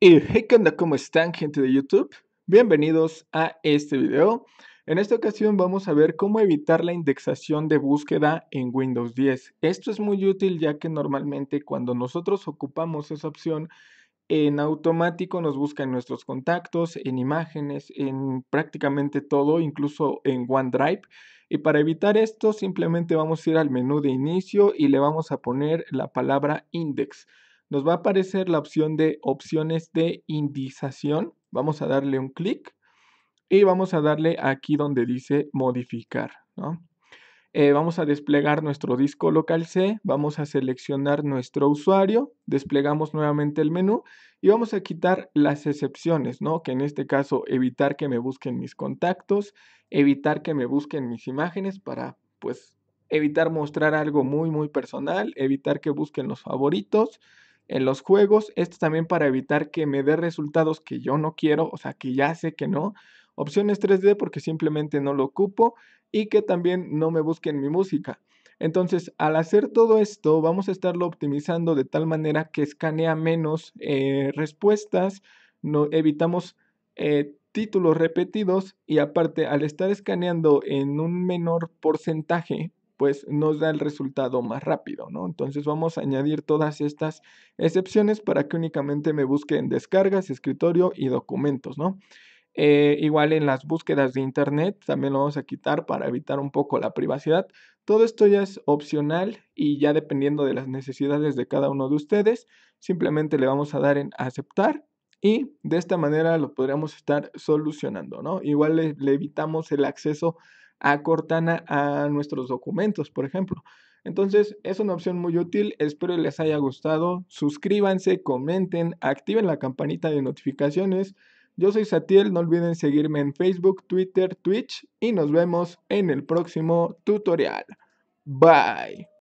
Y hey, ¿qué onda? ¿Cómo están, gente de YouTube? Bienvenidos a este video. En esta ocasión vamos a ver cómo evitar la indexación de búsqueda en Windows 10. Esto es muy útil ya que normalmente cuando nosotros ocupamos esa opción, en automático nos busca en nuestros contactos, en imágenes, en prácticamente todo, incluso en OneDrive. Y para evitar esto, simplemente vamos a ir al menú de inicio y le vamos a poner la palabra index nos va a aparecer la opción de opciones de indización. Vamos a darle un clic y vamos a darle aquí donde dice modificar. Eh, vamos a desplegar nuestro disco local C, vamos a seleccionar nuestro usuario, desplegamos nuevamente el menú y vamos a quitar las excepciones, ¿no? que en este caso evitar que me busquen mis contactos, evitar que me busquen mis imágenes para pues evitar mostrar algo muy muy personal, evitar que busquen los favoritos, en los juegos. Esto también para evitar que me dé resultados que yo no quiero, o sea, que ya sé que no. Opciones 3D porque simplemente no lo ocupo y que también no me busquen mi música. Entonces, al hacer todo esto, vamos a estarlo optimizando de tal manera que escanea menos eh, respuestas, no, evitamos eh, títulos repetidos y aparte, al estar escaneando en un menor porcentaje, pues nos da el resultado más rápido, ¿no? Entonces vamos a añadir todas estas excepciones para que únicamente me busque en descargas, escritorio y documentos, ¿no? Eh, igual en las búsquedas de internet también lo vamos a quitar para evitar un poco la privacidad. Todo esto ya es opcional y ya dependiendo de las necesidades de cada uno de ustedes, simplemente le vamos a dar en aceptar y de esta manera lo podríamos estar solucionando, ¿no? Igual le, le evitamos el acceso a Cortana a nuestros documentos, por ejemplo. Entonces, es una opción muy útil, espero les haya gustado. Suscríbanse, comenten, activen la campanita de notificaciones. Yo soy Satiel, no olviden seguirme en Facebook, Twitter, Twitch y nos vemos en el próximo tutorial. Bye.